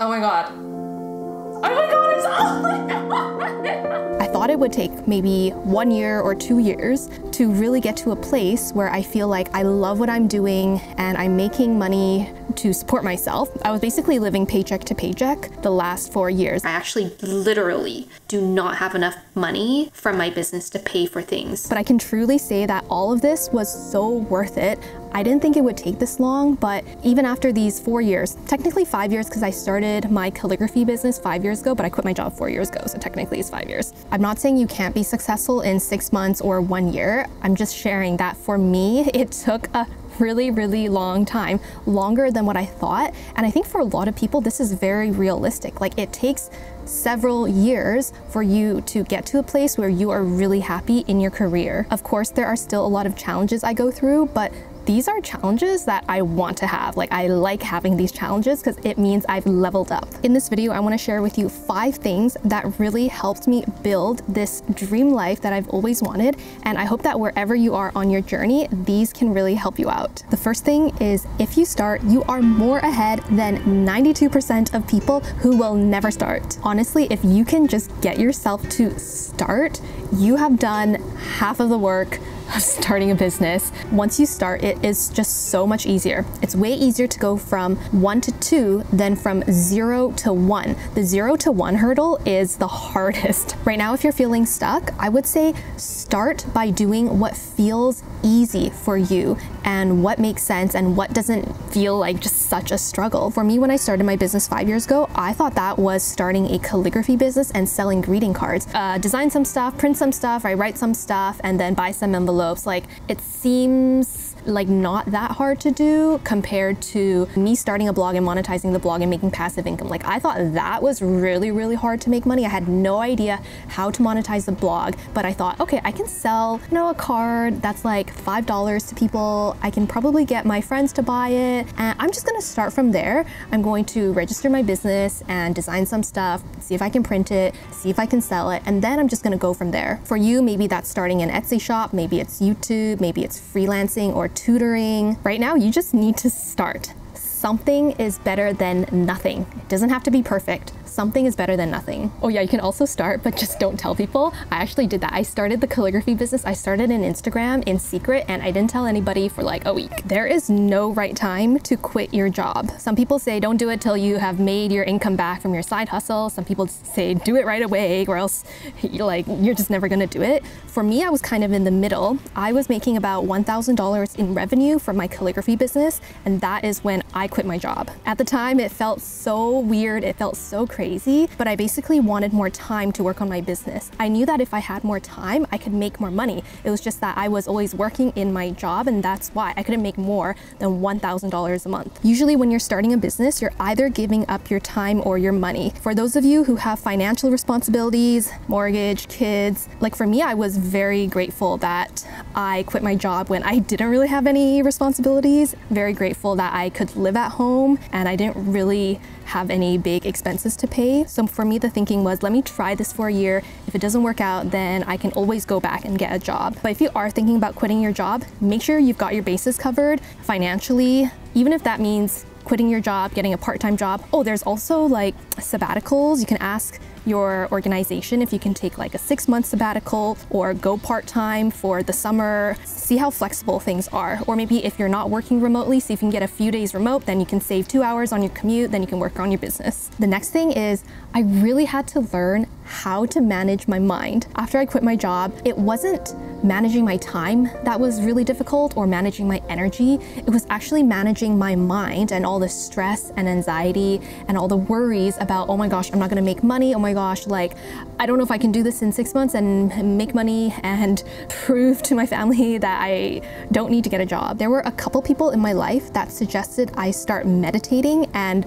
Oh my god. Oh my god, I'm so oh my god. I thought it would take maybe one year or two years to really get to a place where I feel like I love what I'm doing and I'm making money to support myself. I was basically living paycheck to paycheck the last four years. I actually literally do not have enough money from my business to pay for things. But I can truly say that all of this was so worth it. I didn't think it would take this long, but even after these four years, technically five years because I started my calligraphy business five years ago, but I quit my job four years ago, so technically it's five years. I'm not saying you can't be successful in six months or one year. I'm just sharing that for me, it took a really, really long time, longer than what I thought. And I think for a lot of people, this is very realistic. Like it takes several years for you to get to a place where you are really happy in your career. Of course, there are still a lot of challenges I go through, but these are challenges that I want to have. Like I like having these challenges because it means I've leveled up. In this video, I want to share with you five things that really helped me build this dream life that I've always wanted. And I hope that wherever you are on your journey, these can really help you out. The first thing is if you start, you are more ahead than 92% of people who will never start. Honestly, if you can just get yourself to start, you have done half of the work of starting a business. Once you start, it is just so much easier. It's way easier to go from one to two than from zero to one. The zero to one hurdle is the hardest. Right now, if you're feeling stuck, I would say start by doing what feels easy for you and what makes sense and what doesn't feel like just such a struggle. For me, when I started my business five years ago, I thought that was starting a calligraphy business and selling greeting cards. Uh, design some stuff, print some stuff, I write some stuff, and then buy some envelopes. Like it seems like not that hard to do compared to me starting a blog and monetizing the blog and making passive income. Like I thought that was really, really hard to make money. I had no idea how to monetize the blog, but I thought, okay, I can sell, you know, a card that's like $5 to people. I can probably get my friends to buy it. And I'm just gonna start from there. I'm going to register my business and design some stuff, see if I can print it, see if I can sell it, and then I'm just gonna go from there. For you, maybe that's starting an Etsy shop, maybe it's YouTube, maybe it's freelancing or tutoring. Right now, you just need to start. Something is better than nothing. It doesn't have to be perfect something is better than nothing. Oh yeah, you can also start, but just don't tell people. I actually did that. I started the calligraphy business. I started an Instagram in secret and I didn't tell anybody for like a week. There is no right time to quit your job. Some people say don't do it till you have made your income back from your side hustle. Some people say do it right away or else you're like, you're just never gonna do it. For me, I was kind of in the middle. I was making about $1,000 in revenue from my calligraphy business and that is when I quit my job. At the time, it felt so weird. It felt so crazy crazy, but I basically wanted more time to work on my business. I knew that if I had more time, I could make more money. It was just that I was always working in my job and that's why I couldn't make more than $1,000 a month. Usually when you're starting a business, you're either giving up your time or your money. For those of you who have financial responsibilities, mortgage, kids, like for me, I was very grateful that I quit my job when I didn't really have any responsibilities. Very grateful that I could live at home and I didn't really have any big expenses to pay. So for me, the thinking was, let me try this for a year. If it doesn't work out, then I can always go back and get a job. But if you are thinking about quitting your job, make sure you've got your bases covered financially, even if that means quitting your job, getting a part-time job. Oh, there's also like sabbaticals. You can ask your organization if you can take like a six month sabbatical or go part-time for the summer, see how flexible things are. Or maybe if you're not working remotely, see if you can get a few days remote, then you can save two hours on your commute, then you can work on your business. The next thing is I really had to learn how to manage my mind. After I quit my job, it wasn't managing my time that was really difficult or managing my energy. It was actually managing my mind and all the stress and anxiety and all the worries about, oh my gosh, I'm not gonna make money. Oh my gosh, like, I don't know if I can do this in six months and make money and prove to my family that I don't need to get a job. There were a couple people in my life that suggested I start meditating and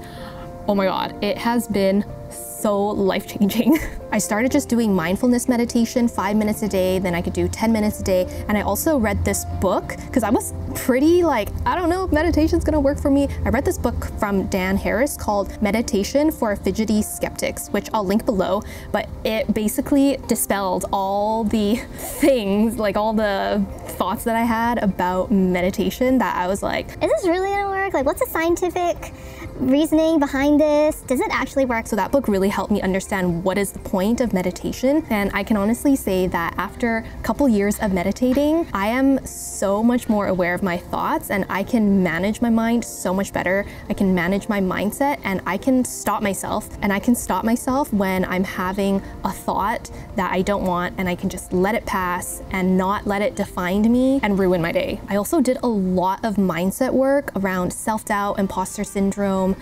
oh my god, it has been so life changing. I started just doing mindfulness meditation five minutes a day, then I could do 10 minutes a day. And I also read this book because I was pretty like, I don't know if meditation's gonna work for me. I read this book from Dan Harris called Meditation for Fidgety Skeptics, which I'll link below, but it basically dispelled all the things, like all the thoughts that I had about meditation that I was like, is this really gonna work? Like, what's the scientific reasoning behind this? Does it actually work? So that book really helped me understand what is the point of meditation. And I can honestly say that after a couple years of meditating, I am so much more aware of my thoughts and I can manage my mind so much better. I can manage my mindset and I can stop myself. And I can stop myself when I'm having a thought that I don't want and I can just let it pass and not let it define me and ruin my day. I also did a lot of mindset work around self-doubt, imposter syndrome, home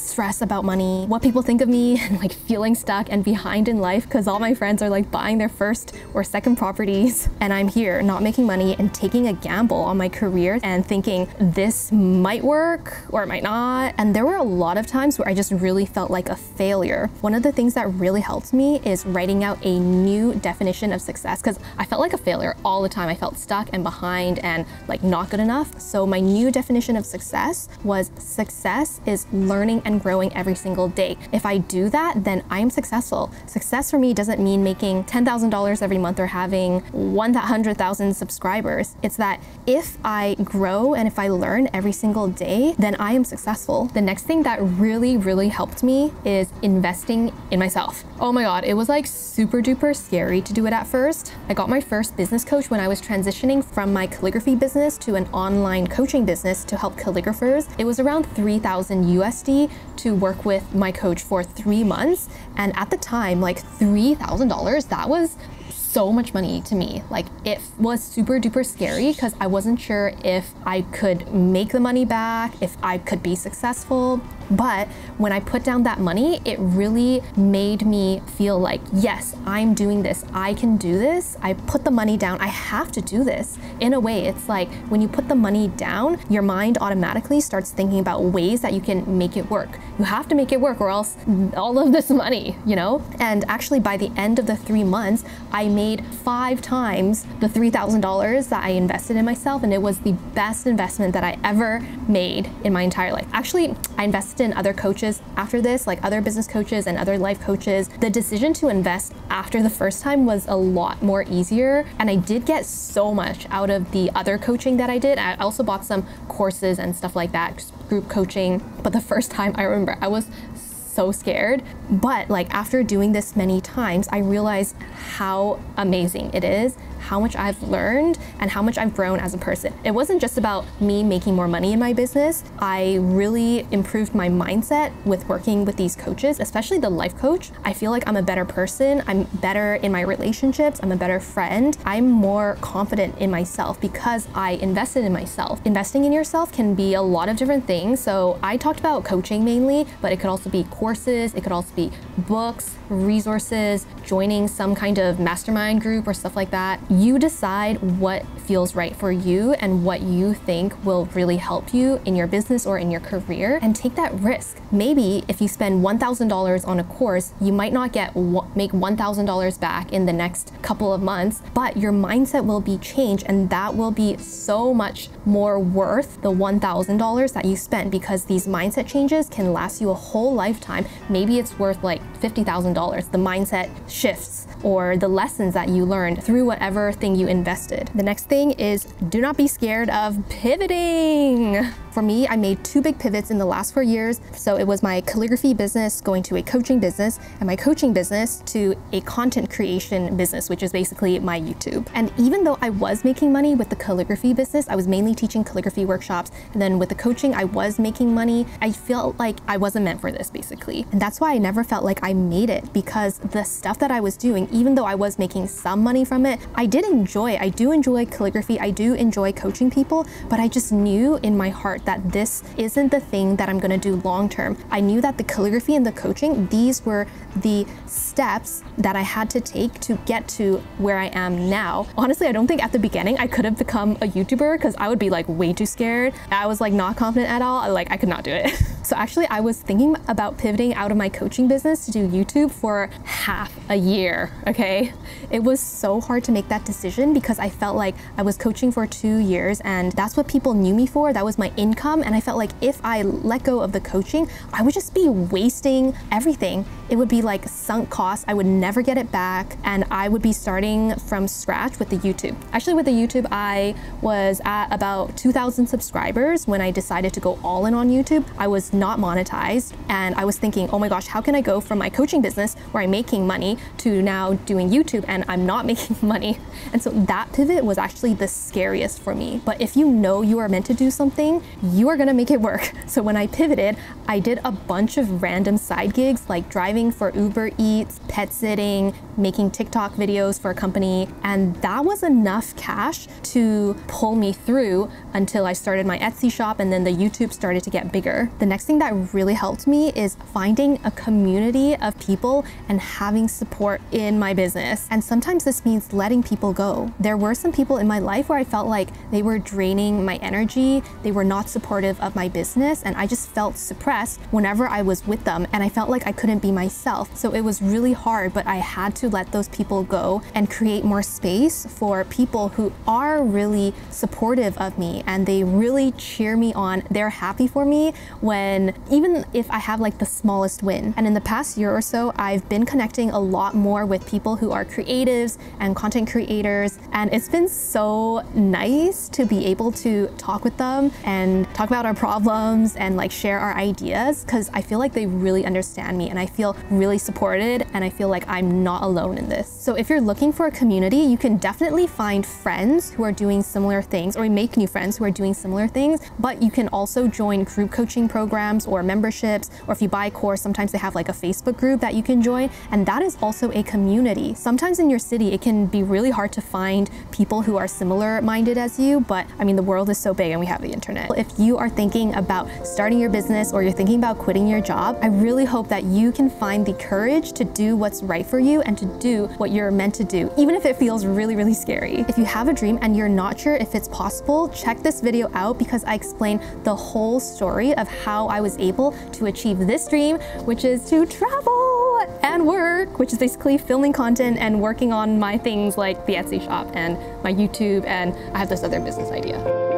stress about money, what people think of me, and like feeling stuck and behind in life because all my friends are like buying their first or second properties. And I'm here not making money and taking a gamble on my career and thinking this might work or it might not. And there were a lot of times where I just really felt like a failure. One of the things that really helped me is writing out a new definition of success because I felt like a failure all the time. I felt stuck and behind and like not good enough. So my new definition of success was success is learning and growing every single day. If I do that, then I'm successful. Success for me doesn't mean making $10,000 every month or having 100,000 subscribers. It's that if I grow and if I learn every single day, then I am successful. The next thing that really, really helped me is investing in myself. Oh my God, it was like super duper scary to do it at first. I got my first business coach when I was transitioning from my calligraphy business to an online coaching business to help calligraphers. It was around 3,000 USD to work with my coach for three months. And at the time, like $3,000, that was so much money to me. Like it was super duper scary because I wasn't sure if I could make the money back, if I could be successful. But when I put down that money, it really made me feel like, yes, I'm doing this. I can do this. I put the money down. I have to do this. In a way, it's like when you put the money down, your mind automatically starts thinking about ways that you can make it work. You have to make it work or else all of this money, you know? And actually, by the end of the three months, I made five times the $3,000 that I invested in myself. And it was the best investment that I ever made in my entire life. Actually, I invested in other coaches after this, like other business coaches and other life coaches. The decision to invest after the first time was a lot more easier. And I did get so much out of the other coaching that I did. I also bought some courses and stuff like that, group coaching. But the first time I remember I was so scared. But like after doing this many times, I realized how amazing it is how much I've learned and how much I've grown as a person. It wasn't just about me making more money in my business. I really improved my mindset with working with these coaches, especially the life coach. I feel like I'm a better person. I'm better in my relationships. I'm a better friend. I'm more confident in myself because I invested in myself. Investing in yourself can be a lot of different things. So I talked about coaching mainly, but it could also be courses. It could also be books, resources, joining some kind of mastermind group or stuff like that you decide what feels right for you and what you think will really help you in your business or in your career and take that risk. Maybe if you spend $1,000 on a course, you might not get make $1,000 back in the next couple of months, but your mindset will be changed and that will be so much more worth the $1,000 that you spent because these mindset changes can last you a whole lifetime. Maybe it's worth like $50,000. The mindset shifts or the lessons that you learned through whatever thing you invested. The next thing is do not be scared of pivoting. For me, I made two big pivots in the last four years. So it was my calligraphy business going to a coaching business and my coaching business to a content creation business, which is basically my YouTube. And even though I was making money with the calligraphy business, I was mainly teaching calligraphy workshops. And then with the coaching, I was making money. I felt like I wasn't meant for this basically. And that's why I never felt like I made it because the stuff that I was doing, even though I was making some money from it, I did enjoy. I do enjoy calligraphy. I do enjoy coaching people, but I just knew in my heart that this isn't the thing that I'm gonna do long term. I knew that the calligraphy and the coaching, these were the steps that I had to take to get to where I am now. Honestly, I don't think at the beginning I could have become a YouTuber because I would be like way too scared. I was like not confident at all. Like I could not do it. So actually, I was thinking about pivoting out of my coaching business to do YouTube for half a year, okay? It was so hard to make that decision because I felt like I was coaching for two years and that's what people knew me for. That was my income. And I felt like if I let go of the coaching, I would just be wasting everything. It would be like sunk costs. I would never get it back. And I would be starting from scratch with the YouTube. Actually, with the YouTube, I was at about 2,000 subscribers when I decided to go all in on YouTube. I was not monetized and I was thinking, oh my gosh, how can I go from my coaching business where I'm making money to now doing YouTube and I'm not making money? And so that pivot was actually the scariest for me. But if you know you are meant to do something, you are gonna make it work. So when I pivoted, I did a bunch of random side gigs like driving for Uber Eats, pet sitting, making TikTok videos for a company. And that was enough cash to pull me through until I started my Etsy shop and then the YouTube started to get bigger. The next thing that really helped me is finding a community of people and having support in my business. And sometimes this means letting people go. There were some people in my life where I felt like they were draining my energy, they were not supportive of my business, and I just felt suppressed whenever I was with them and I felt like I couldn't be myself. So it was really hard, but I had to let those people go and create more space for people who are really supportive of me and they really cheer me on. They're happy for me when, even if I have like the smallest win. And in the past year or so, I've been connecting a lot more with people who are creatives and content creators. And it's been so nice to be able to talk with them and talk about our problems and like share our ideas because I feel like they really understand me and I feel really supported and I feel like I'm not alone in this. So if you're looking for a community, you can definitely find friends who are doing similar things or make new friends who are doing similar things, but you can also join group coaching programs or memberships, or if you buy a course, sometimes they have like a Facebook group that you can join, and that is also a community. Sometimes in your city, it can be really hard to find people who are similar minded as you, but I mean, the world is so big and we have the internet. If you are thinking about starting your business or you're thinking about quitting your job, I really hope that you can find the courage to do what's right for you and to do what you're meant to do, even if it feels really, really scary. If you have a dream and you're not sure if it's possible, check this video out because I explain the whole story of how I was able to achieve this dream, which is to travel and work, which is basically filming content and working on my things like the Etsy shop and my YouTube, and I have this other business idea.